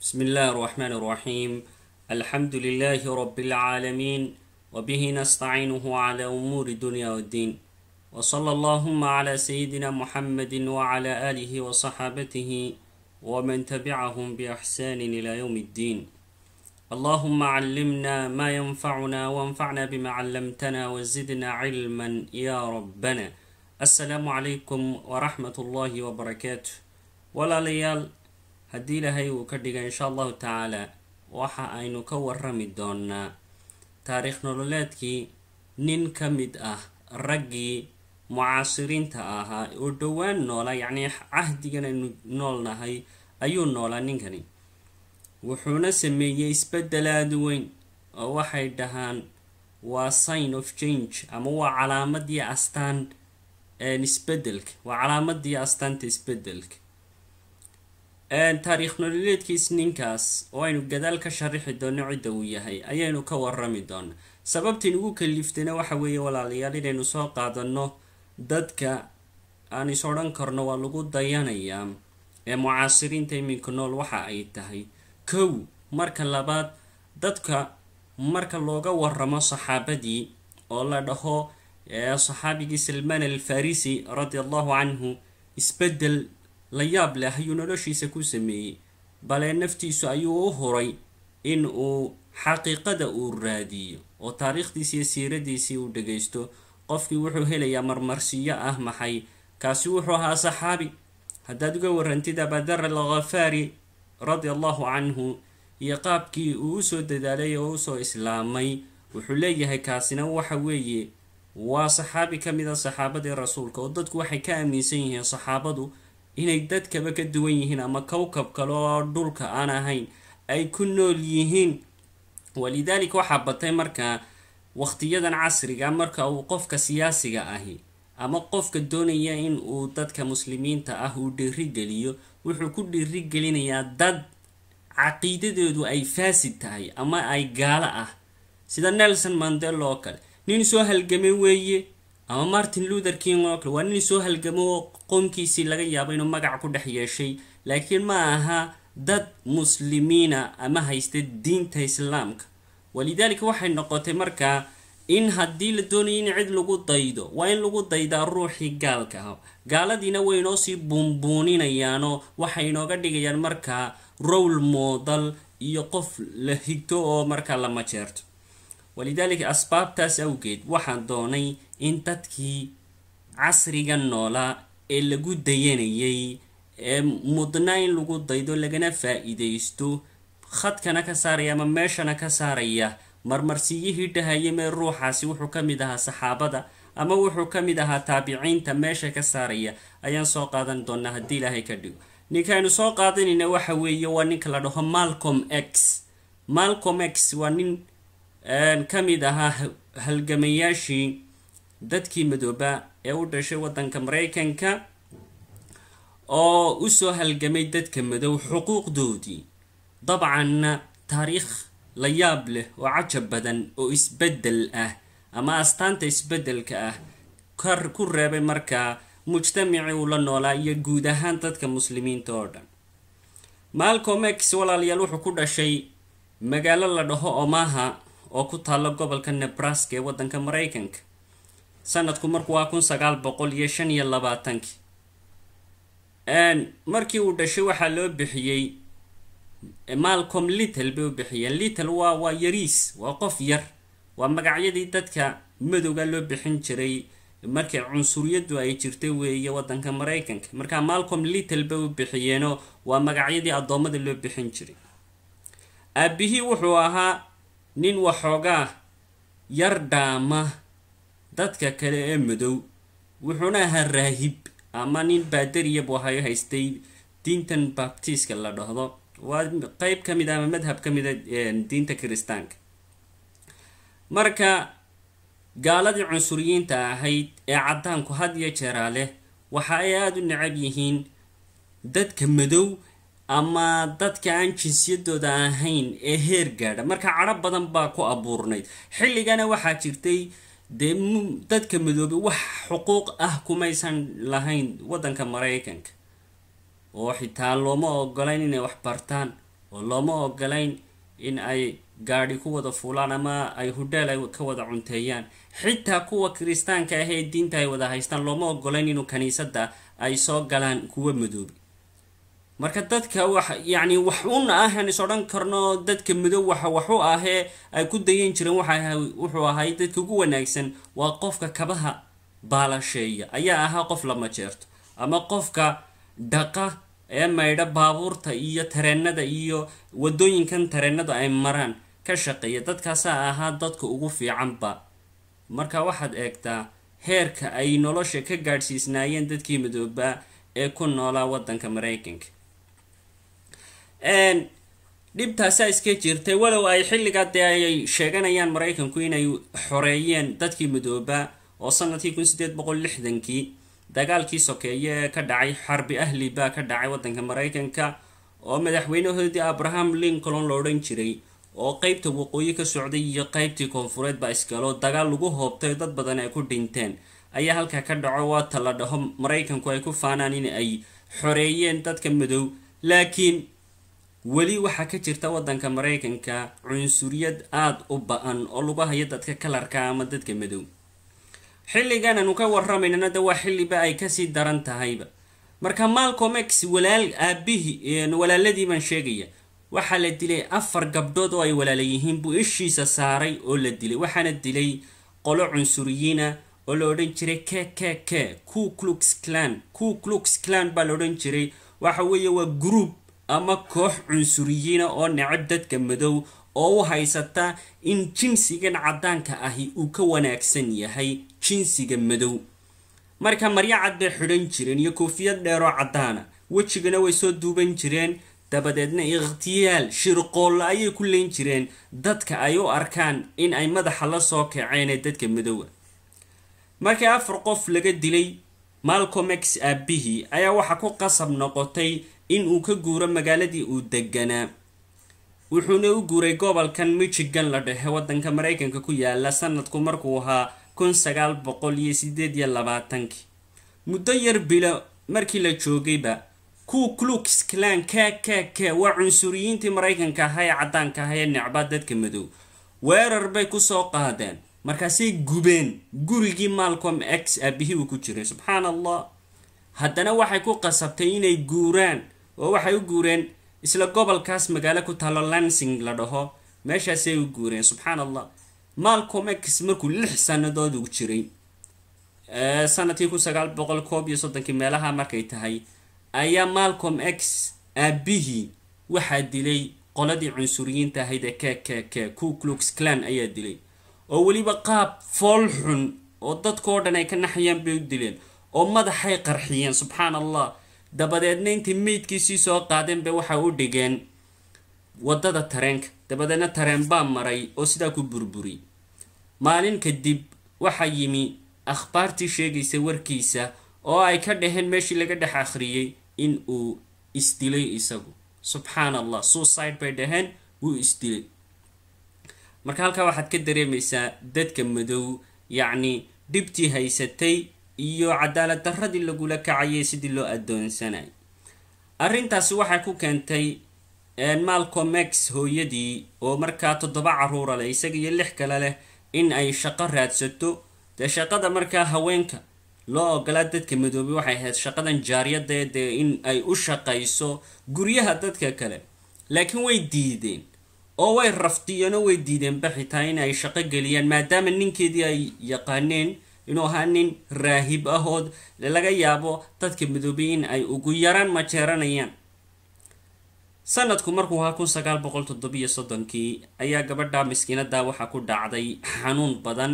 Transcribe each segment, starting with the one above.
بسم الله الرحمن الرحيم الحمد لله رب العالمين وبه نستعينه على أمور الدنيا والدين وصلى اللهم على سيدنا محمد وعلى آله وصحابته ومن تبعهم بإحسان إلى يوم الدين اللهم علمنا ما ينفعنا وانفعنا بما علمتنا وزدنا علما يا ربنا السلام عليكم ورحمة الله وبركاته ولا ليال haddii ilaahay uu ka dhiga insha allahu tacaala waxa aynu ka warami doonaa taariikh nololeedkii nin ka mid ah raggii mucaasiriinta ahaa oo dhowaan noolaa yacnii cahdigan aynu noolnahay ayuu noolaa ninkani. Wuxuuna sameeyey isbeddel aada u weyn oo waxay dhahaan waa sign of change ama waa calaamadii astaan isbeddelka waa calaamadii astaanta isbeddelka taariikh nololeedkiis ninkaas oo aynu gadaal ka sharixi doono cidda uu yahay ayaynu ka warami doonaa sababtain ugu kaliftayna waxa weeye walaalayaal inaynu soo qaadano dadka aan is odhan karno waa lagu dayanayaa ee mucaasiriinta iminka nool waxa ay tahay. Kow marka labaad dadka marka looga waramo saxaabadii oo la dhaho saxaabigii salmaan alfarisi radia allahu canhu isbeddel la yaab leh ayuu noloshiisa ku sameeyey. Bale naftiisu ayuu u huray in uu xaqiiqada uu raadiyo oo taariikhdiisi iyo siiradiisii uu dhagaysto. Qofkii wuxuu helayaa marmarsiyo ah maxay? Kaasi wuxuu ahaa saxaabi. Haddaad uga warantid abadar alkhafaari radia allahu canhu iyo qaabkii uu u soo dadaalay oo u soo islaamay wuxuu leeyahay kaasina waxa weeye waa saxaabi ka mid a saxaabadii rasuulka oo dadku waxay ka aaminsan yihiin saxaabadu inay dadkaba ka duwan yihiin ama kowkab kale oo dhulka aan ahayn ay ku nool yihiin. Walidaalika waxaa batay markaa waqtiyadan casriga marka uu qofka siyaasiga ahi ama qofka doonaya in uu dadka muslimiinta ah uu dhiirigeliyo wuxuu ku dhiirigelinayaa dad caqiidadeedu ay faasid tahay ama ay gaalo ah. Sida nelson mandela oo kale nin soo halgamay weeye ama martin luther king oo kale waa nin soo halgamo oo qoomkiisii laga yaabo inuu magac ku dhex yeeshay. Laakiin ma aha dad muslimiina ama haysta diinta islaamka. Walidaalika waxay noqotay markaa in haddii la doonaya in cid lagu daydo waa in lagu daydaa ruuxii gaalka ah. Gaaladiina way inoo sii buunbuuninayaanoo waxay inooga dhigayaan markaa rowl modal iyo qof la higto oo markaa la majeerto walidaalika asbaabtaas awgeed waxaan doonay in dadkii casriga noolaa ee lagu dayanayay ee mudnaa in lagu daydo lagana faa-iideysto khadkana ka saaraya ama meeshana ka saaraya marmarsiyihii dhahaya mee ruuxaasi wuxuu ka mid ahaa saxaabada ama wuxuu ka mid ahaa taabiciinta meesha ka saaraya ayaan soo qaadan doonaa haddii ilaahay ka dhigo. Ninkaaynu soo qaadanayna waxa weeye waa ninka la dhaho malcom x. Malcom x waa nin ka mid ahaa halgamayaashii dadkii madooba ee u dhashay waddanka maraykanka oo u soo halgamay dadka madow xuquuqdoodii. Dabcanna taariikh la yaab leh oo cajab badan oo isbeddel ah ama astaanta isbeddelka ah kar ku reebay markaa mujtamacii uu la noolaa iyo guud ahaan dadka muslimiinta oo dhan. Malcom x walaalayaal wuxuu ku dhashay magaalo la dhaho omaha oo ku taalo gobolka nebraska ee waddanka maraykanka sanadku marku waa kun sagaal boqol iyo shan iyo labaatankii markii uu dhashay waxaa loo bixiyey malcom little bay u bixiyeen little waa waa yariis waa qof yar. Waa magacyadii dadka madowga loo bixin jiray markii cunsuriyadu ay jirtay weeye waddanka maraykanka markaa malcom little bay u bixiyeenoo waa magacyadii addoommada loo bixin jiray. Aabihii wuxuu ahaa nin waxoogaa yar dhaama dadka kale ee madow. Wuxuuna ahaa raahib ama nin baadariya buu ahayo haystay diintan baptiska la dhahdo. Waa qeyb ka mid a ama madhab ka mida diinta kiristaanka. Marka gaaladii cunsuriyiinta ahayd ee caddaanku had iyo jeeraa leh waxa ay aada u necab yihiin dadka madow ama dadka aan jinsiyadooda ahayn ee heer gaadha marka cadho badan baa ku abuurnayd. Xilligana waxaa jirtay dee dadka madoobay wax xuquuq ah kumaysan lahayn waddanka maraykanka. Oo xitaa looma ogolayn inay wax bartaan oo looma ogolayn in ay gaadhi ku wada fuulaan ama ay hudheel ay ka wada cunteeyaan. Xitaa kuwa kiristaanka ah ee diinta ay wada haystaan looma ogolayn inuu kaniisadda ay soo galaan kuwa madoobi marka dadka wax yacni wax un ah aan is odhan karno dadka madow waxa waxu ahee ay ku dayan jireen wuxuu ahay dadka ugu wanaagsan waa qofka kabaha baalasheeya. Ayaa ahaa qof lama jeerto ama qofka dhaqa ee maydha baabuurta iyo tareenada iyo wadooyinkan tareenadu ay maraan ka shaqeeya. Dadkaasaa ahaa dadka ugu fiicanba marka waxaad eegtaa heerka ay nolosha ka gaadhsiisnaayeen dadkii madoobaa ee ku noolaa waddanka maraykanka dhibtaasaa iska jirtay walow ay xilligaa dee ay sheeganayaan maraykanku inay xoreeyeen dadkii madoobaa oo sannadkii kun sideed boqol lixdankii. Dagaalkii sokeeye ee ka dhacay xarbi ahli baa ka dhacay waddanka maraykanka oo madaxweynahoodii abraham lincoln la odhan jiray oo qeybta waqooyi ka socday iyo qeybtii koonfureed baa iskalo dagaal lagu hoobtay dad badan ay ku dhinteen. Ayaa halkaa ka dhaco waata la dhaho maraykanku ay ku faanaan in ay xoreeyeen dadka madow laakiin weli waxaa ka jirta waddanka maraykanka cunsuriyad aada u ba'an oo lagu hayo dadka kalarka ama dadka madow. Xilligan aanu ka warramaynana de waa xilliba ay ka sii daran tahayba. Marka malcom x walaal aabihii walaaladii baan sheegaya waxaa la dilay afar gabdhood oo ay walaala yihiin buu ishiisa saaray oo la dilay. Waxaana dilay qolo cunsuriyiina oo la odhan jiray k k k ku clux clan ku clux clan baa la odhan jiray. Waxa weeye waa group ama koox cunsuriyiina oo necab dadka madow oo u haysata in jinsigan caddaanka ahi uu ka wanaagsan yahay jinsiga madow. Marka maryo cad bay xidhan jireen iyo koofiyad dheeroo caddaana wejigana way soo duuban jireen dabadeedna ikhtiyaal shirqoolla ayay ku leyn jireen dadka ay u arkaan in ay madaxa la soo kaceen ee dadka madowga markii afar qof laga dilay malcom x ayaa waxaa ku qasab noqotay in uu ka guuro magaaladii uu deganaa wuxuuna u guuray gobolkan michigan la dhexe waddanka maraykanka ku yaalla sanadku markuu ahaa kun sagaal boqol iyo sideed iyo labaatankii muddo yar bilo markii la joogayba ku clux clan k k k waa cunsuriyiintii maraykanka ahaa ee caddaanka ahaa ee necbaa dadka madow. Weerar bay ku soo qaadeen markaasay gubeen gurigii malcom x aabihii uu ku jiray subxaan allah haddana waxay ku qasabtay inay guuraan oo waxay u guureen isla gobolkaas magaalo ku taalo lansing la dhaho. Meeshaasay u guureen subxaan allah malcom x markuu lix sanadood uu jiray sannadkii kun sagaal boqol koob iyo soddonkii meelaha markay tahay ayaa malcom x aabihii waxaa dilay qoladii cunsuriyiinta ahayd ee k k k ku clux clan ayaa dilay. Oo weliba qaab fool xun oo dadkao dhan ay ka naxayaan bay u dileen oo madaxay qarxiyeen subxaan allah dabadeedna intay meydkiisii soo qaadeen bay waxay u dhigeen waddada tareenka. Dabadeedna tareen baa maray oo sidaa ku burburiyay maalin kadib waxaa yimi akhbaartii sheegaysa warkiisa oo ay ka dhaheen meeshii laga dhex akhriyey in uu isdilay isagu. Subxaan allah suicide bay dhaheen wuu isdilay. Marka halkaa waxaad ka dareemaysaa dadka madow yacni dhibtii haysatay iyo cadaalad darradii lagula kacayay sidii loo addoonsanay arrintaasi waxay ku keentay malcom x hooyadii oo markaa toddoba caruura leh isaga iyo lix kale leh in ay shaqo raadsato. Dee shaqada markaa haweenka loo ogolaa dadka madoobay waxay ahayd shaqadan jaariyada dee in ay u shaqayso guryaha dadka kale. Laakiin way diideen oo way raftiyeenoo way diideen baxitaa in ay shaqo geliyaan maadaama ninkeedii ay yaqaaneen inuu ahaa nin raahib ahood laga yaabo dadka madoobay in ay ugu yaraan majeeranayaan sanadku markuu ahaa kun sagaal boqol toddobiyo soddonkii ayaa gabadha miskiinada waxaa ku dhacday xanuun badan.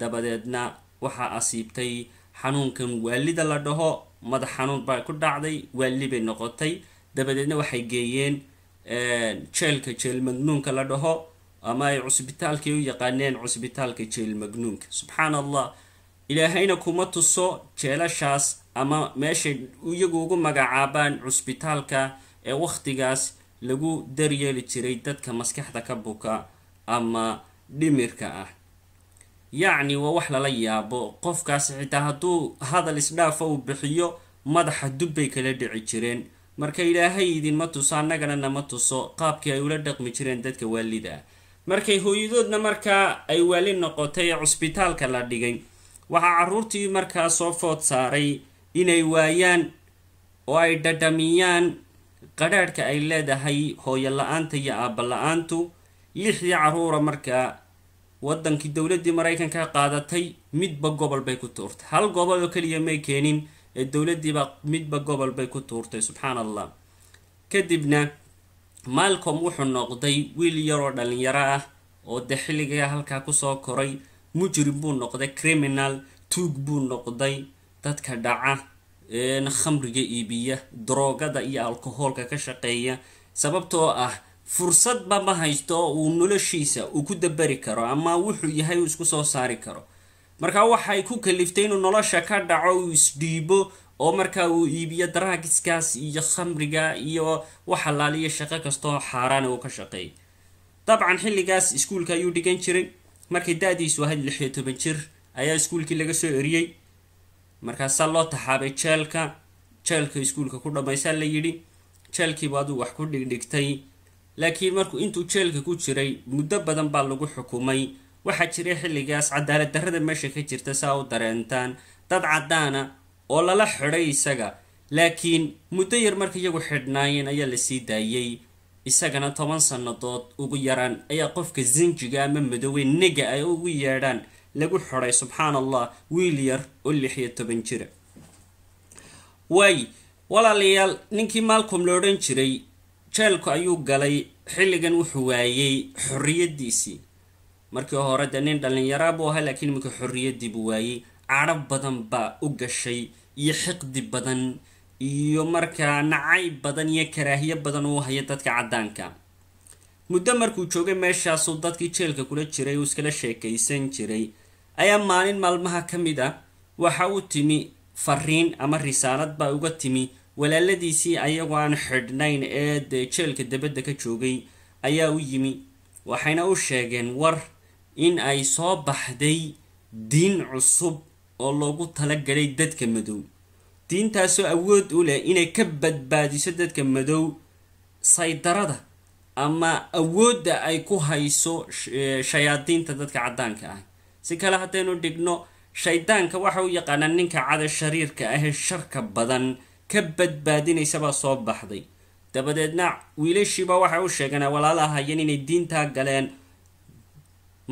Dabadeedna waxaa asiibtay xanuunkan waalida la dhaho madax xanuun baa ku dhacday waali bay noqotay. Dabadeedna waxay geeyeen jeelka jeel magnuunka la dhaho ama ay cusbitaalkii u yaqaaneen cusbitaalka jeel magnuunka. Subxaan allah ilaahayna kuma tuso jeelashaas ama meeshay iyagu ugu magacaabaan cusbitaalka ee wakhtigaas lagu daryeeli jiray dadka maskaxda ka buka ama dhimirka ah. Yacni waa wax lala yaabo qofkaas xitaa hadduu hadal isdhaafa uu bixiyo madaxa dubbay kala dhici jireen. Marka ilaahay idinma tuso annagana nama tuso qaabkii ay ula dhaqmi jireen dadka waalida. Ah markay hooyadoodna markaa ay waali noqotay ee cusbitaalka la dhigay waxaa carruurtii markaa soo food saaray inay waayaan oo ay dhadhamiyaan qadhaadhka ay leedahay hooyo la'aanta iyo aabba la'aantu lixdii carruura markaa waddankii dowladdii maraykanka qaadatay midba gobol bay ku tuurtay. Hal gobol oo keliya may keenin ee dowladdiiba midba gobol bay ku tuurtay subxaan allah kadibna malcom wuxuu noqday wiil yaroo dhalinyaro ah oo dee xilligaa halkaa ku soo koray mujrim buu noqday criminal tuug buu noqday dadka dhaca khamriga iibiya daroogada iyo alcohoolka ka shaqeeya. Sababtoo ah fursadba ma haysto uu noloshiisa uu ku dabari karo ama wuxuu yahay uu isku soo saari karo. Marka waxay ku kaliftay inuu nolosha ka dhaco uu isdhiibo oo markaa uu iibiyo daraagiskaas iyo khamriga iyo wax halaaliyo shaqo kastoo xaaraana uu ka shaqeeyay. Dabcan xilligaas iskuulka ayuu dhigan jiray markay da-diisu ahayd lix iyo toban jir ayaa iskuulkii laga soo eriyey. Markaasaa loo taxaabay jeelka jeelka iskuulka ku dhammaysaa la yidhi jeelkiiba aduu wax ku dhigdhigtay. Laakiin markuu intuu jeelka ku jiray muddo badan baa lagu xukumay. Waxaa jiray xilligaas cadaalad darrada meesha ka jirta saa u dareentaan dad caddaana oo lala xidhay isaga. Laakiin muddo yar marka iyagu xidhnaayeen ayaa la sii daayey isagana toban sannadood ugu yaraan ayaa qofka sinjiga ama madowey nega ay ugu yeedhaan lagu xidhay subxaan allah wiil yar oo lix iyo toban jira. Waay walaalayaal ninkii maalcom la odhan jiray jeelku ayuu galay xilligan wuxuu waayey xorriyadiisii markii hore dee nin dhallinyaraa buu ahaa laakiin iminka xorriyaddii buu waayey cadho badan baa u gashay iyo xiqdi badan iyo markaa nacayb badan iyo karaahiyo badan uu haya dadka caddaanka. Muddo markuu joogay meeshaasuu dadkii jeelka kula jiray uu iskala sheekaysan jiray. Ayaa maalin maalmaha ka mid ah waxa u timi fariin ama risaalad baa uga timi. Walaaladiisii ayagoo aan xidhnayn ee dee jeelka dabadda ka joogay ayaa u yimi waxayna u sheegeen war in ay soo baxday diin cusub oo loogu talagalay dadka madow diintaasoo awood u leh inay ka badbaadiso dadka madow saydarada ama awoodda ay ku hayso shayaadiinta dadka caddaanka ah. Si kale haddaynu dhigno shaydaanka waxa u yaqaanaa ninka cada shariirka ahee sharka badan ka badbaadinaysabaa soo baxday. Dabadeedna wiilashiiba waxay u sheegeen walaalahayeen inay diintaa galeen.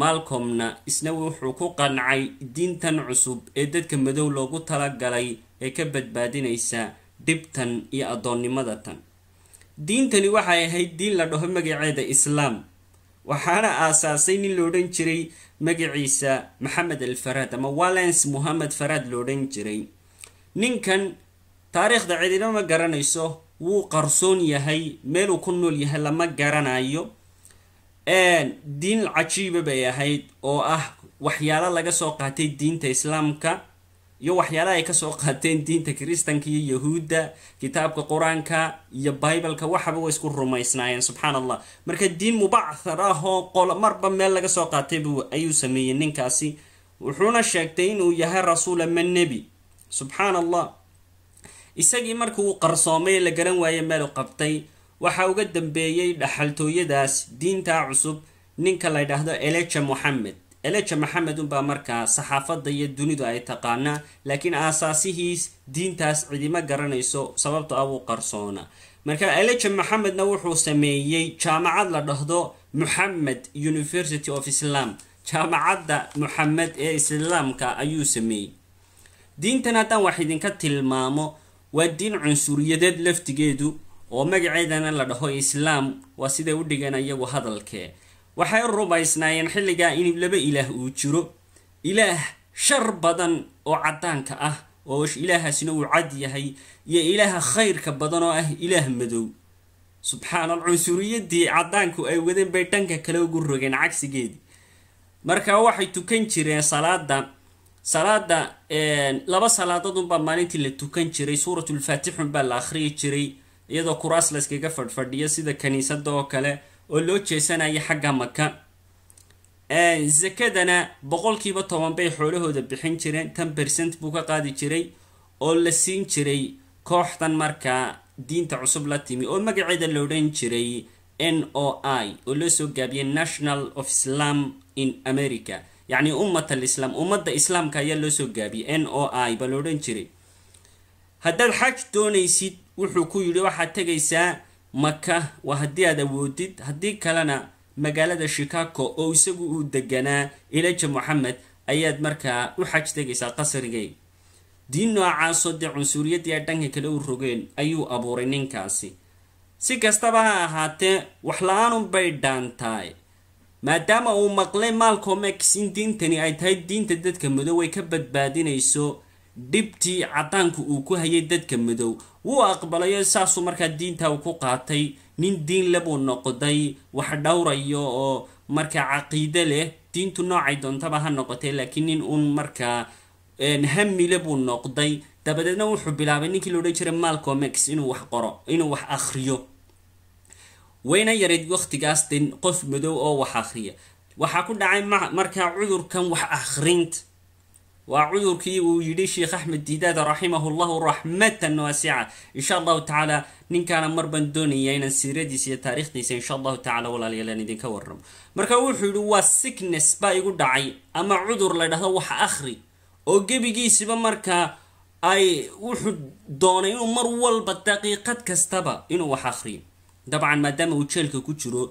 Malcomna isna wuxuu ku qancay diintan cusub ee dadka madow loogu talagalay ee ka badbaadinaysa dhibtan iyo addoonnimada tan. Diintani waxay ahayd diin la dhaho magaceeda islaam waxaana aasaasay nin la odhan jiray magaciisa maxamed al faraad ama walens mohamed faraad la odhan jiray. Ninkan taariikhda cidina ma garanayso wuu qarsoon yahay meeluu ku nool yahay lama garanayo diin cajiiba bay ahayd oo ah waxyaalo laga soo qaatay diinta islaamka iyo waxyaalaha ay ka soo qaateen diinta kiristanka iyo yahuudda kitaabka qur'aanka iyo bibaleka waxaba way isku rumaysnaayeen subxaan allah marka diin mubachar ah oo qol marba meel laga soo qaataybu ayuu sameeyey ninkaasi. Wuxuuna sheegtay inuu yahay rasuul ama nebi. Subxaan allah isagii markii uu qarsoomay la garan waaye meelu qabtay. Waxaa uga dambeeyey dhaxaltooyadaas diintaa cusub ninka la ydhaahdo eleja moxamed eleja maxamed unbaa markaa saxaafadda iyo dunidu ay taqaanaa laakiin aasaasihiis diintaas cidima garanayso sababto abuu qarsoona. Marka eleja maxamedna wuxuu sameeyey jaamacad la dhahdo moxamed university of islam. Jaamacadda moxamed ee islaamka ayuu sameeyey. Diintan haddaan wax idinka tilmaamo waa diin cunsuriyadeed laftigeedu oo magaceedana la dhaho islaam waa siday u dhigeen iyagu hadalkee waxay rumaysnaayeen xilligaa in laba ilaah uu jiro. Ilaah shar badan oo caddaanka ah oo ilaahaasina uu cad yahay iyo ilaaha khayrka badan oo ah ilaah madow. Subxaanal cunsuriyadii caddaanku ay wadeen bay dhanka kale ugu rogeen cagsigeedii. Marka waxay tukan jireen salaada salaada laba salaadood unbaa maalintii la tukan jiray. Suuratulfaatixun baa la akhriyi jiray iyadoo kuraas la yskaga fadhfadhiyo sida kaniisada oo kale oo loo jeesanaya xagga maka zakadana boqolkiiba toban bay xoolahooda bixin jireen tan bercent buu ka qaadi jiray oo la siin jiray kooxdan markaa diinta cusub la timi oo magaceeda la odhan jiray n o i oo loo soo gaabiyay national of islam in america. Yacni ummat alislam ummadda islaamka ayaa loo soo gaabiyay n o i baa la odhan jiray. Haddaad xaj doonaysid wuxuu ku yidhi waxaad tegaysaa maka waa haddii aad awoodid haddii kalena magaalada chicago oo isagu uu deganaa ilaja moxamed ayaad markaa u xaj tegaysaa qasrigay. Diin noocaasoo dee cunsuuriyaddii ay dhanka kale u rogeen ayuu abuuray ninkaasi. Si kastaba ha ahaatee wax la'aanun bay dhaantaay maadaama uu maqlay malcomex in diintani ay tahay diinta dadka madow ay ka badbaadinayso dhibtii caddaanku uu ku hayay dadka madow. Wuu aqbalayo saasuu markaa diinta uu ku qaatay. Nin diin buu noqday wax dhowrayo oo markaa caqiide leh. Diintu noocay doontaba ha noqotay laakiin nin uun markaa hamile buu noqday. Dabadeedna wuxuu bilaabay ninkii la odhan jiray malcomex inuu wax qoro inuu wax akhriyo. Wayna yarayd waqtigaas de qof madow oo wax akhriya. Waxaa ku dhacay markaa cudurkan wax akhrinta waa cudurkii uu yidhi sheekh axmed diidaada raximahu raxmatan waasica insha allahu tacaala ninkaana mar baan doonaya inaan siiradiisa iyo taarikhdiisa insha allahu tacala walaalayaal aan idinka warramo marka wuxuu yidhi waa sickness baa igu dhacay ama cudur la dhahdo wax akhri oo gebigiisiba markaa ay wuxuu doonay inuu mar walba daqiiqad kastaba inuu wax akhriyo dabcan maadaama uu jeelka ku jiro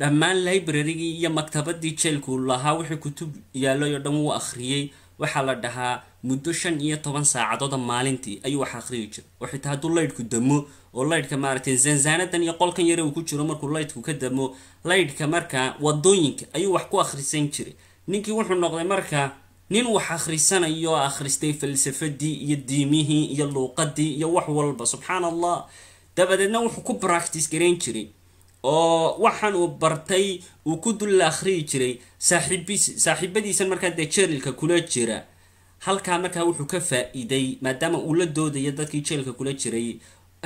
dhammaan librarygii iyo maktabadii jeelku lahaa wixii kutub yaalay oo dhan wuu akhriyey waxaa la dhahaa muddo shan iyo toban saacadooda maalintii ayuu wax akhriyi jira oo xitaa hadduu laydhku damo oo laydhka maaragtay zanzaanadan iyo qolkan yare uu ku jiro markuu laydhku ka damo laydhka markaa waddooyinka ayuu wax ku akhrisan jiray. Ninkii wuxuu noqday markaa nin wax akhrisanayo akhristay falsafadii iyo diimihii iyo luuqadii iyo wax walba subxaan allah dabadeedna wuxuu ku bractice garayn jiray oo waxaan uu bartay uu ku dulla akhriyi jiray. Saaxiibadiisan markaa dee jeelka kula jira halkaa markaa wuxuu ka faa-iiday maadaama uu la doodayo dadkii jeelka kula jiray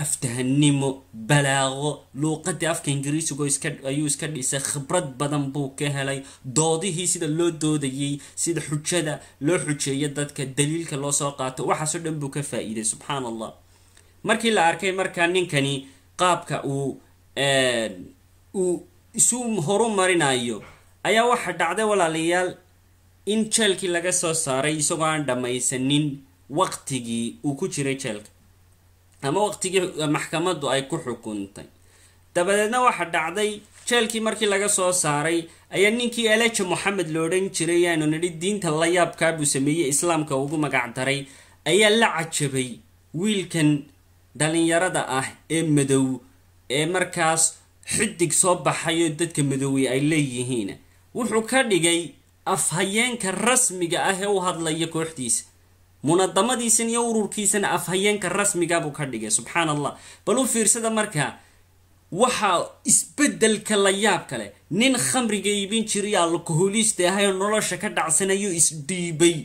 aftahanimo balaaqo luuqadii afka ingiriisigo ayuu iska dhisay khibrad badan buu ka helay doodihii sida loo doodayay sida xujada loo xujeeyo dadka daliilka loo soo qaato waxaasoo dhan buu ka faa-iiday allah markii la arkay markaa ninkani qaabka uu uu isu horu marinayo ayaa waxaa dhacday walaalayaal in jeelkii laga soo saaray isagoo aan dhammaysanin waqtigii uu ku jiray jeelka. Ama waqtigii maxkamaddu ay ku xukuntay. Dabadeedna waxaa dhacday jeelkii markii laga soo saaray ayaa ninkii eleja moxamed lo odhan jiray aanu nidhi diinta la yaabkaabuu sameeyey islaamka ugu magac daray ayaa la cajabay wiilkan dhalinyarada ah ee madow ee markaas xidig soo baxayoo dadka madoowey ay leeyihiin. Wuxuu ka dhigay afhayeenka rasmiga ah ee u hadlaya kooxdiisa. Munadamadiisan iyo ururkiisana afhayeenka rasmiga buu ka dhigay subxaan allah bal u fiirsada markaa waxaa isbeddelka la yaab kale nin khamriga iibin jiray alkoholista ahay oo nolosha ka dhacsanayuu isdhiibay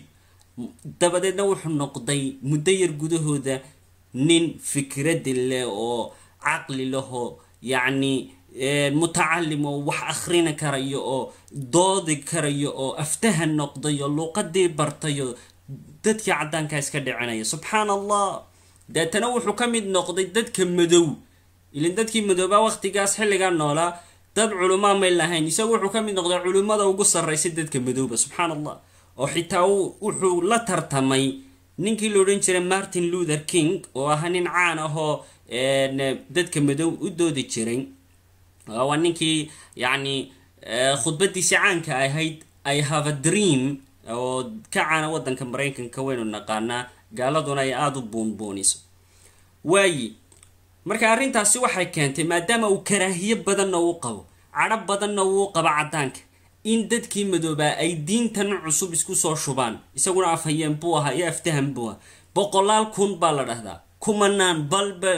dabadeedna wuxuu noqday muddo yar gudahooda nin fikradi leh oo caqli lehoo yacni mutacalim oo wax akhrina karayo oo doodi karayo oo aftahan noqday oo luuqadii bartay oo dadkii caddaankaa iska dhicinaya subxaan allah deetana wuxuu ka mid noqday dadka madow. Ilin dadkii madoobaa waqtigaas xilligaa noolaa dad culumaa may lahayn. Isagu wuxuu ka mid noqday culimmada ugu sarraysay dadka madowba. Subxaan allah oo xitaa wuxuu la tartamay ninkii la odhan jiray martin luther king oo ahaa nin caan ahoo dadka madow u doodi jiray waa ninkii yacni khudbadiisi caanka ahayd i have a dream oo ka caana waddanka maraykanka waynu naqaanaa gaaladuna ay aada u buunbuuniso. Waayi marka arrintaasi waxay keentay maadaama uu karaahiye badanna uu qabo cadho badanna uu qabo caddaanka in dadkii madoobaa ay diintan cusub isku soo shubaan. Isaguna afhayeen buu ahaa iyo aftahan buu ahaa. Boqolaal kun baa la dhahdaa. Kumanaan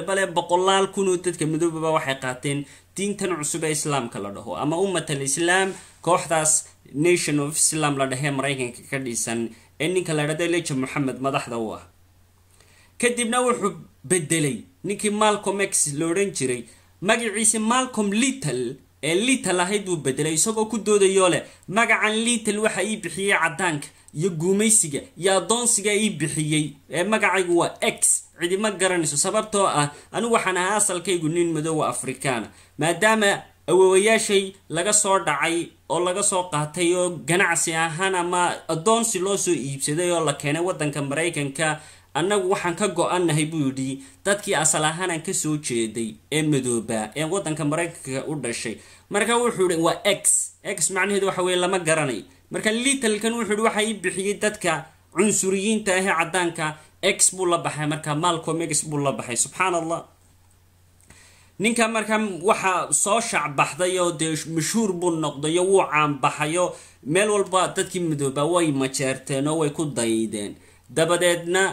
bale boqolaal kun oo dadka madoobaba waxay qaateen diintan cusub ee islaamka la dhaho. Ama ummat al islaam kooxdaas nation of islam la dhahee maraykanka ka dhisan. Ee ninka la dhahda leja moxamed madaxda u ah kadibna wuxuu bedelay ninkii malcom x la jiray magaciisa malcom little ee lital ahayd buu bedelay isagoo ku doodayoo leh magacan lital waxa ii bixiyey caddaanka iyo guumaysiga iyo addoonsiga ii bixiyey ee magacaygu waa x. Cidima garanayso sababtoo ah anigu waxaan ahaa asalkaygu nin madoowa afrikaana maadaama awowayaashay laga soo dhacay oo laga soo qaatay oo ganacsi ahaan ama addoonsi loo soo iibsaday oo la keenay waddanka maraykanka annagu waxaan ka go-annahay buu yidhi dadkii asal ahaanaan ka soo jeeday ee madoobaa ee waddanka maraykanka u dhashay. Marka wuxuu ihi waa x x macnaheedu waxa weye lama garanay. Marka litalkan wuxuu ihi waxa ii bixiyey dadka cunsuriyiinta ahee caddaanka x buu la baxay marka malcom x buu la baxay. Subxaan allah ninka markaa waxaa soo shacbaxday oo dee mashhuur buu noqdayo wuu caanbaxayo meel walba dadkii madoobaa way majeerteen oo way ku daydeen. Dabadeedna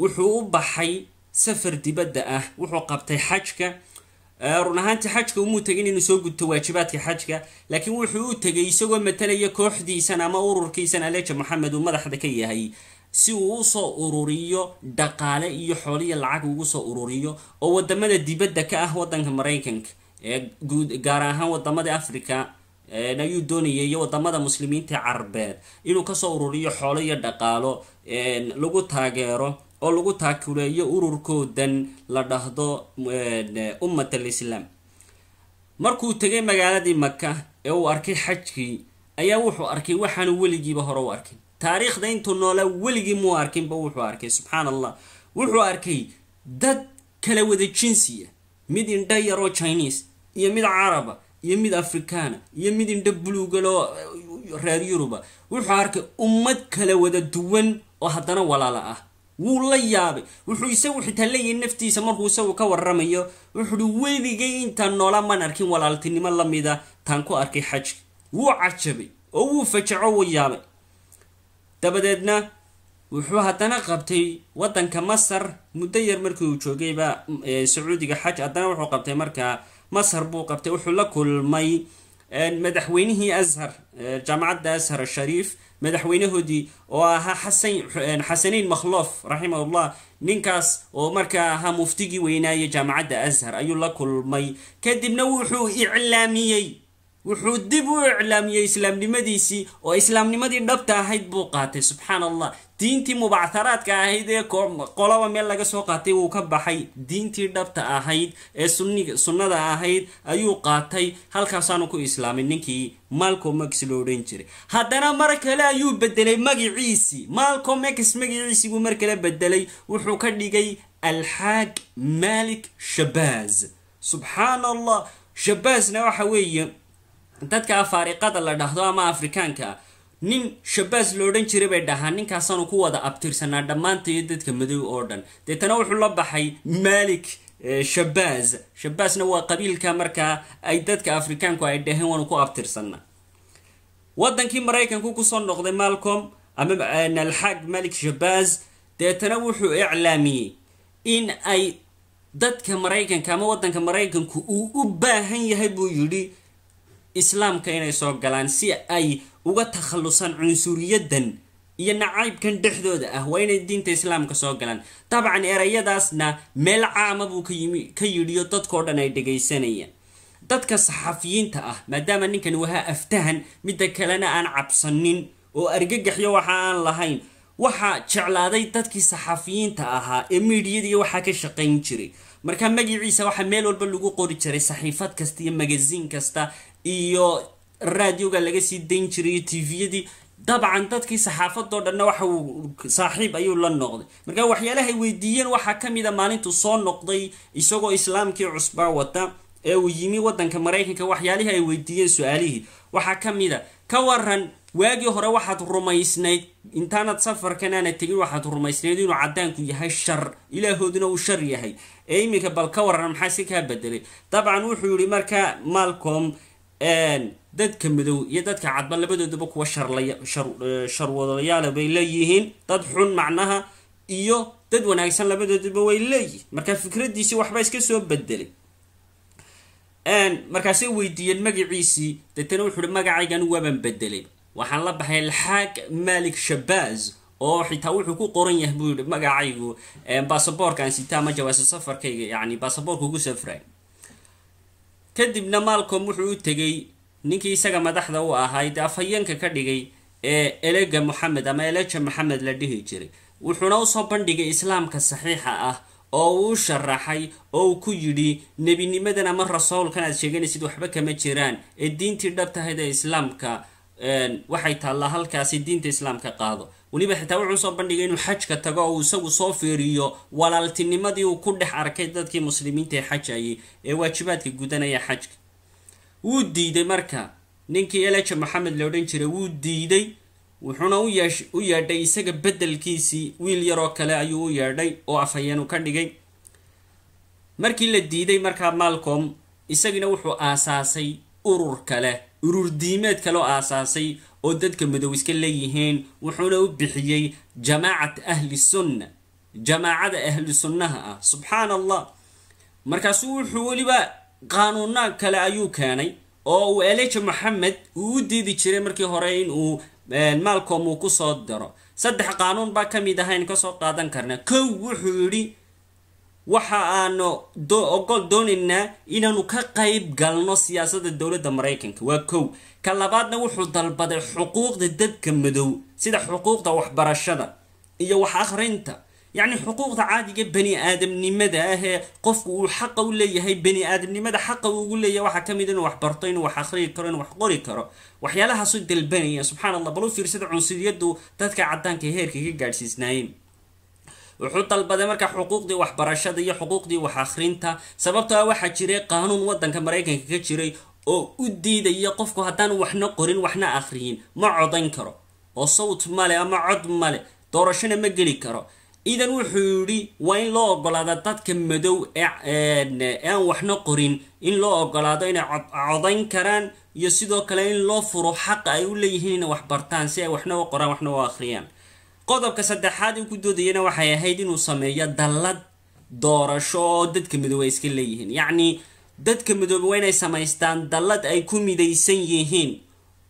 wuxuu u baxay safar dibadda ah. Wuxuu qabtay xajka run ahaantii xajka umuu tegin inuu soo gudto waajibaadka xajka laakiin wuxuu u tegay isagoo matalaya kooxdiisan ama ururkiisan aleja moxamed uu madaxda ka yahay si uu u soo ururiyo dhaqaale iyo xooliya lacag ugu soo ururiyo oo waddamada dibadda ka ah wadanka maraykanka gaar ahaan waddamada africa ayuu doonayay iyo waddamada muslimiinta carabeed inuu ka soo ururiyo xoolo iyo dhaqaalo lagu taageero oo lagu taakuleeyo ururkoodan la dhahdo ummat al markuu tegay magaaladii maka ee uu arkay xajkii ayaa wuxuu arkay waxaanu weligiiba hore u arkin taariikhda intuu noolaa weligii muu arkinba wuxuu arkay subxaan allah wuxuu arkay dad kala wada jinsiya. Mid indha yaroo chinese iyo mid caraba iyo mid afrikaana iyo mid indha buluugaloo reer yuruba wuxuu arkay ummad kala wada duwan oo haddana walaala ah wuu la yaabay. Wuxuu isagu xitaa leeyahay naftiisa markuu isagu ka waramayo wuxuuhi weligay intaan noolaa maan arkin walaaltinimo lamida taan ku arkay xajka wuu cajabay oo wuu fajaco wuu yaabay. Dabadeedna wuxuu haddana qabtay waddanka masar muddo yar markii uu joogayba sacuudiga xaj haddana wuxuu qabtay markaa masar buu qabtay wuxuu la kulmay madaxweynihii ashar jaamacadda ashar shariif madaxweynahoodii oo ahaa xasan xasanayn makhloof raximahullah ninkaas oo markaa ahaa muftigii weynaaye jaamacadda ashar ayuu la kulmay. Kadibna wuxuu iclaamiyey wuxuu dib u iclaamiyey islaamnimadiisii oo islaamnimadii dhabta ahayd buu qaatay subxaan allah diintii mubactharaadka ahayd ee qolaba meel laga soo qaatay wuu ka baxay. Diintii dhabta ahayd ee sunnada ahayd ayuu qaatay. Halkaasaanu ku islaamay ninkii malcom x lo odhan jiray. Haddana mar kale ayuu bedelay magiciisii malcom x magiciisii buu mar kale bedelay wuxuu ka dhigay alxaag malik shabaaz subxaan allah shabaazna waxa weeye dadka afaariqada la dhahdo ama afrikaanka nin shabaas lo odhan jiray bay dhahaa ninkaasaanu ku wada abtirsanaa dhammaantaiyo dadka madow oo dhan. Deetana wuxuu la baxay malik shabaaz shabaasna waa qabiilka markaa ay dadka afrikaanku ay dhaheen waanu ku abtirsanaa wadankii maraykanku ku soo noqday malcom ama alxaag malik shabaaz deetana wuxuu iclaamiyey in ay dadka maraykanka ama wadanka maraykanku uu u baahan yahay buu yidhi islaamka inay soo galaan si ay uga takhallusaan cunsuriyadan iyo nacaybkan dhexdooda ah waa inay diinta islaamka soo galaan. Dabcan erayadaasna meel caama buu kayimi ka yidhiyo dadkao dhan ay dhagaysanayaan. Dadka saxafiyiinta ah maadaama ninkan wahaa aftahan midda kalena aan cabsanin oo argagaxyo waxa aan lahayn waxaa jeclaaday dadkii saxafiyiinta ahaa ee miidiyadii waxaa ka shaqayn jiray. Marka magaciisa waxaa meel walba lagu qori jiray saxiifad kasta iyo magasiin kasta iyo raadioga laga sii dayn jiray iyo tviyadii dabcan dadkii saxaafadoo dhanna waxa uu saaxiib ayuu la noqday. Marka waxyaalahay weydiiyeen waxaa ka mid a maalintuu soo noqday isagoo islaamkii cusbaa wata ee uu yimi wadanka maraykanka waxyaalihii ay weydiiyeen su'aalihii. Waxaa ka mid a ka waran waagii hore waxaad rumaysnayd intaanad safarkan aana tegin waxaad rumaysnayd inuu caddaanku yahay shar ilaahooduna uu shar yahay. Ee iminka bal ka waran maxaa si kaa bedelay? Dabcan wuxuu yihi marka malcom dadka madow iyo dadka cadba labadoodaba kuwa sharwadayaala bay leeyihiin. Dad xun macnaha iyo dad wanaagsan labadoodaba way leeyihiin. Marka fikradiisii waxba iska soo bedelay markaasay weydiiyeen magaciisii deetana wuxuu uhi magacaygan waaban bedelay waxaan la baxay alxaag malik shabaaz oo xitaa wuxuu ku qoran yahay buu yihi magacaygu basaboorkaan sita ama jawaaso safarkayga yani basaboorka ugu safray kadibna malcom wuxuu u tegay ninkii isaga madaxda u ahaa dee afhayeenka ka dhigay ee elega moxamed ama eleja moxamed la dhihi jiray. Wuxuuna u soo bandhigay islaamka saxiixa ah oo uu sharaxay oo uu ku yidhi nebinimadan ama rasuulkan aad sheeganaysid waxba kama jiraan. Ee diintii dhabtahayd ee islaamka waxay taallaa halkaasi diinta islaamka qaado weliba xitaa wuxuu soo bandhigay inuu xajka tago oo uu isagu soo fiiriyo walaaltinimadii uu ku dhex arkay dadkii muslimiinta ee xajayay ee waajibaadka gudanaya xajka. Wuu diiday marka. Ninkii eleja moxamed la odhan jiray wuu diiday wuxuuna u yeedhay isaga beddelkiisii wiil yaroo kale ayuu u yeedhay oo afhayeenu ka dhigay. Markii la diiday markaa malcom isagina wuxuu aasaasay urur kale urur diimeed kale oo aasaasay oo dadka madow iska leeyihiin wuxuuna u bixiyey jamaacat ahli sunna jamaacada ahli sunnaha ah. Subxaan allah markaasuu wuxuu weliba qaanuuna kale ayuu keenay oo uu eleja moxamed uu u diidi jiray markii hore in uu malcom uu ku soo daro. Saddex qaanuun baa ka mid ahayn ka soo qaadan karna kow wuxuu yidhi waxa aanu ogol doonaynaa inaanu ka qayb galno siyaasadda dowladda maraykanka. Waa kow. Ka labaadna wuxuu dalbaday xuquuqda dadka madow sida xuquuqda waxbarashada iyo wax akhrinta. Yacni xuquuqda caadiga bani aadamnimada ah ee qofku uu xaqa u leeyahay bani aadamnimada xaqa ugu leeyahay waxaa ka mid inuu wax barto inuu wax akhriyi karo inuu wax qori karo. Waxyaalahaasuu dalbanaya subxaan allah bal u fiirsada cunsuriyaddu dadka caddaanka ee heerka ka gaadhsiisnaayeen wuxuu dalbaday marka xuquuqdii waxbarashada iyo xuquuqdii wax akhrinta sababtoo ah waxaa jiray qaanuun waddanka maraykanka ka jiray oo u diidaya qofku haddaan waxna qorin waxna akhriyin. Ma codayn karo. Oo sawt male ama cod male. Doorashona ma geli karo. Idan wuxuu yidhi waa in loo ogolaada dadka madow ee waxna qorin in loo ogolaado inay codayn karaan iyo sidoo kale in loo furo xaqa ay u leeyihiin inay wax si ay waxna u qoraan waxna u akhriyaan qodobka saddexaad uu ku doodayana waxay ahayd inuu sameeyo dallad doorasho oo dadka midoobe iska leeyihiin. Yacni dadka midoobe waa inay samaystaan dallad ay ku midaysan yihiin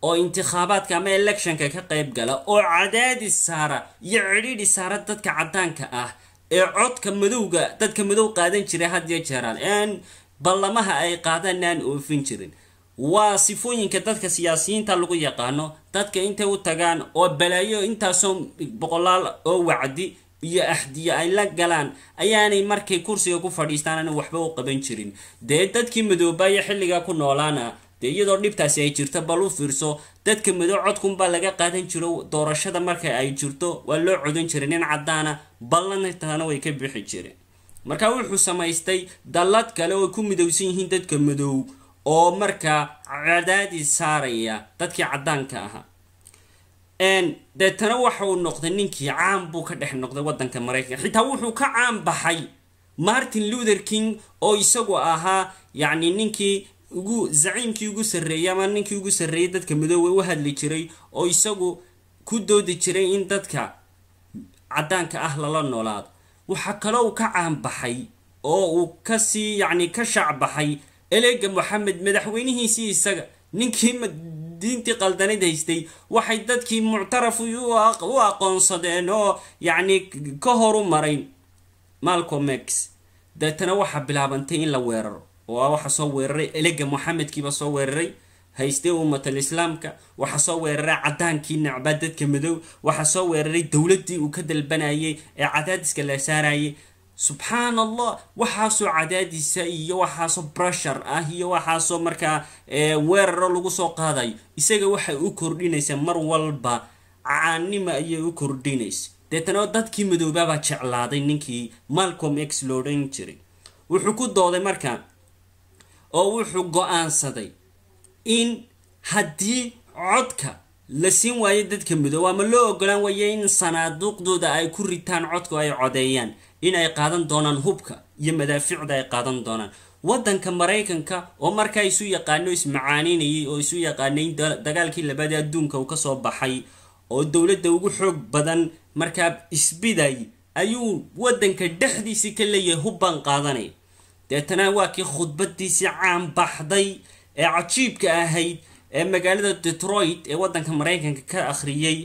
oo intikhaabaadka ama electionka ka qayb gala oo cadaadis saara iyo cidhiidhi saara dadka caddaanka ah ee codka madowga dadka madow qaadan jiray hadiyo jeeraan een ballamaha ay qaadaan aan oofin jirin waa sifooyinka dadka siyaasiyiinta lagu yaqaano dadka intay u tagaan oo balaayo intaasoo boqolaal oo wacdi iyo axdiyo ay la galaan ayaanay markay kursiga ku fadhiistaan waxba u qaban jirin. Dee dadkii madoobaaya xilligaa ku noolaana dee iyadoo dhibtaasi ay jirto bal u fiirso dadka madow codkunbaa laga qaadan jiro doorashada marka ay jirto waa loo codan jiray nin caddaana ballantaana way ka bixi jireen. Marka wuxuu samaystay dallad kale oo ku midowsan yihiin dadka madow oo markaa cadaadis saaraya dadkii caddaanka ahaa deetana waxa uu noqday ninkii caan buu ka dhex noqday waddanka maraykanka xitaa wuxuu ka caan baxay martin luther king oo isagu ahaa yacni ninkii ugu zaciimkii ugu sarreeyay ama ninkii ugu sarreeyay dadka madoowe u hadli jiray oo isagu ku doodi jiray in dadka caddaanka ah lala noolaado. Waxaa kaloo uu ka caan baxay oo uu ka sii yacni ka shaacbaxay elega moxamed madaxweynihiisii isaga ninkii diintii qaldanayd haystay waxay dadkii muctaraf u aqoonsadeen oo yacni ka horu maray malcom x. Deetana waxaa bilaabantay in la weeraro oo waxaa soo weeraray elega moxamedkiiba soo weeraray haystay ummatal islaamka waxaa soo weeraray caddaankii necbaa dadka madow waxaa soo weeraray dowladdii uu ka dalbanayay ee cadaadiska la saarayay subxaan allah waxaasoo cadaadisa iyo waxaasoo brushar ah iyo waxaasoo markaa weeraro lagu soo qaadayo isaga waxay u kordhinaysaa mar walba caanima ayay u kordhinaysa. Deetana dadkii madoobaabaa jeclaaday ninkii malcom x lo odhan jiray. Wuxuu ku dooday markaa oo wuxuu go'aansaday in haddii codka la siin waayo dadka midoobe ama loo ogolaan waayo in sanaaduuqdooda ay ku ritaan codku ay codeeyaan in ay qaadan doonaan hubka iyo madaaficda ay qaadan doonaan. Waddanka maraykanka oo markaa isu yaqaano ismacaaninayay oo isu yaqaanay in dagaalkii labaadee adduunka uu ka soo baxay oo dowladda ugu xoog badan markaa isbiday ayuu waddanka dhexdiisii ka leeyahay hubbaan qaadanay. Deetana waa kii khudbadiisii caan baxday ee cajiibka ahayd ee magaalada detroit ee waddanka maraykanka ka akhriyey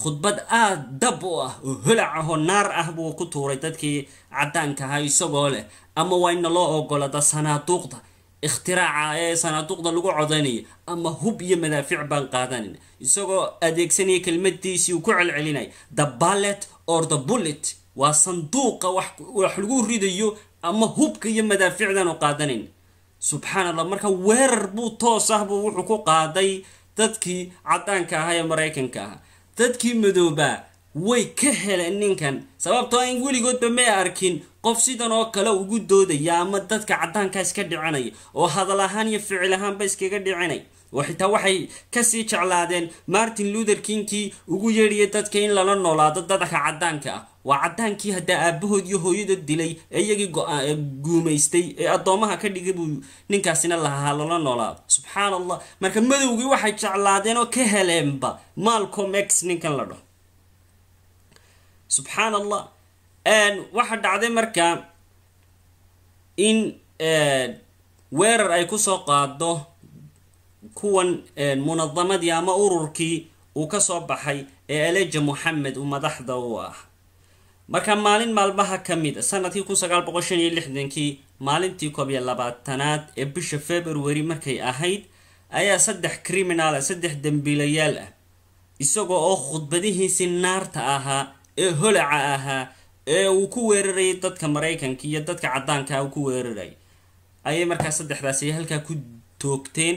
khudbad aada dab u ah oo holac ah oo naar ah buu ku tuuray dadkii caddaanka ahaa isagoo leh. Ama waa ina loo ogolada sanaaduuqda ikhtiraaca ee sanaaduuqda lagu codaynaya ama hub iyo madaafiic baan qaadanayna isagoo adeegsanaya kelmadiisii uu ku celcelinaya the ballet or the bullet? Waa sanduuqa wax lagu ridayo ama hubka iyo madaafiicdaanu qaadanayna subxaan allah marka weerar buu toos ah buu wuxuu ku qaaday dadkii caddaanka ahaa ee maraykanka ahaa dadkii madoobaa way ka heleen ninkan. Sababtoo in weligoodba may arkin qof sidan oo kale ugu doodaya ama dadka caddaanka iska dhicinaya oo hadal ahaan iyo ficil ahaanba iskaga dhicinay xitaa waxay ka sii jeclaadeen martin luther kingkii ugu yeedhiyay dadka in lala noolaado dadka caddaanka ah. Waa caddaankii haddaa aabahood iyo hooyadood dilay ee iyagii guumaystay ee addoomaha ka dhigay buu ninkaasina lahaa lala noolaado. Subxaan allah marka madowgii waxay jeclaadeen oo ka heleenba malcom x ninkan la dhaho. Subxaan allah waxaa dhacday marka in weerar ay ku soo qaado kuwan munadamadii ama ururkii uu ka soo baxay ee eleja moxamed uu madaxda u ah. Marka maalin maalmaha ka mid a sannadkii kun maalintii koob iyo labaatanaad ee bisha february markay ahayd ayaa saddex criminal saddex dembiilayaal ah isagoo oo khudbadihiisii naarta ahaa ee holaca ahaa ee uu ku weerarayay dadka maraykanka iyo dadka caddaanka uu ku weerarayay ayay markaa saddexdaasi halkaa ku toogteen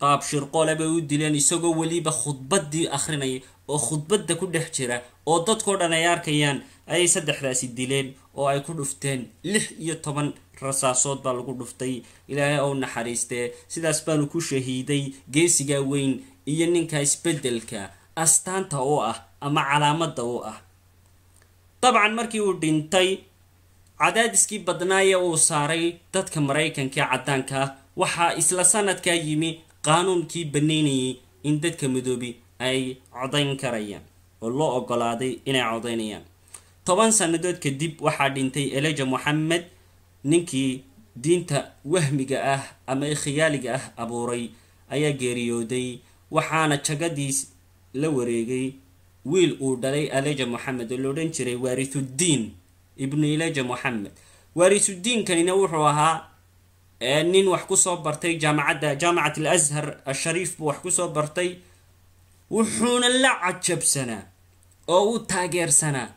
qaab shirqoole bay u dileen isagoo weliba khudbadii akhrinaya oo khudbadda ku dhex jira oo dadkao dhan ay arkayaan ayay saddexdaasi dileen oo ay ku dhufteen lix iyo toban rasaasood baa lagu dhuftay. Ilaahay ou naxariistee sidaas baanu ku shahiiday geesiga weyn iyo ninka isbeddelka astaanta u ah ama calaamadda u ah. Dabcan markii uu dhintay cadaadiskii badnaaya uu saaray dadka maraykanka caddaanka waxaa isla sanadkaa yimi qaanuunkii banaynayay in dadka midoobi ay codayn karayaan oo loo ogolaaday inay codaynayaan. Toban sannadood kadib waxaa dhintay eleja moxamed ninkii diinta wahmiga ah ama khiyaaliga ah abuuray ayaa geeriyooday waxaana jagadiis la wareegay. Wiil uu dhalay eleja moxamed oo la odhan jiray waarithuddiin ibnu eleja moxamed waarithuddiinkanina wuxuu ahaa nin wax ku soo bartay jaamacadda jaamacat al ashar ashariif buu wax ku soo bartay. Wuxuuna la cajabsanaa oo u taageersanaa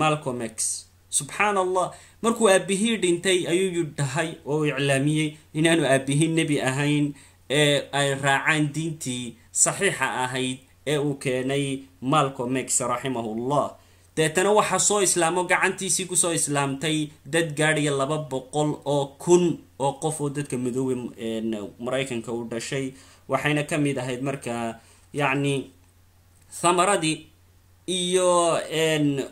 malcom x. Subxaan allah markuu aabihii dhintay ayuu dhahay oo iclaamiyey inaanu aabihii nebi ahayn ee ay raacaan diintii saxiixa ahayd ee uu keenay malcom x raximahullah deetana waxaa soo islaamo gacantiisii ku soo islaamtay dad gaadhaya laba boqol oo kun oo qof oo dadka midoobey maraykanka u dhashay. Waxayna ka mid ahayd markaa yacni thamaradii iyo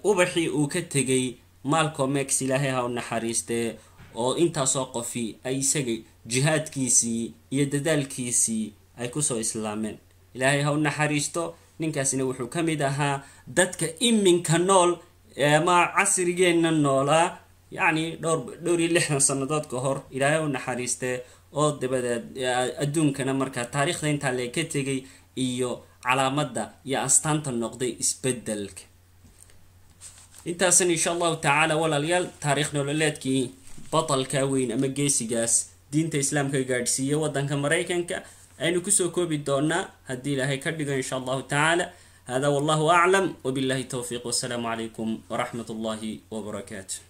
ubaxii uu ka tegay malcom x ilaahay ha u naxariistee oo intaasoo qofi ay isaga jihaadkiisii iyo dadaalkiisii ay ku soo islaameen. Ilaahay ha u naxariisto ninkaasina wuxuu ka mid ahaa dadka iminka nool ama casrigeenna noolaa yacni dhowr dhowr iyo lixdan sannadood ka hor ilaahay u naxariistee oo dabadeed adduunkana markaa taariikhda intaa lee ka tegay iyo calaamadda iyo astaanta noqday isbeddelka. Intaasan insha allahu tacaala walaalayaal taariikh nololeedkii batalka weyn ama geesigaas diinta islaamka gaadhsiiya waddanka maraykanka aynu ku soo koobi doonaa haddii ilaahay ka dhigo insha allahu tacaala. Hada wallahu aclam wabillahi towfiiq wasalaamu calaykum waraxmat ullahi wbarakaatu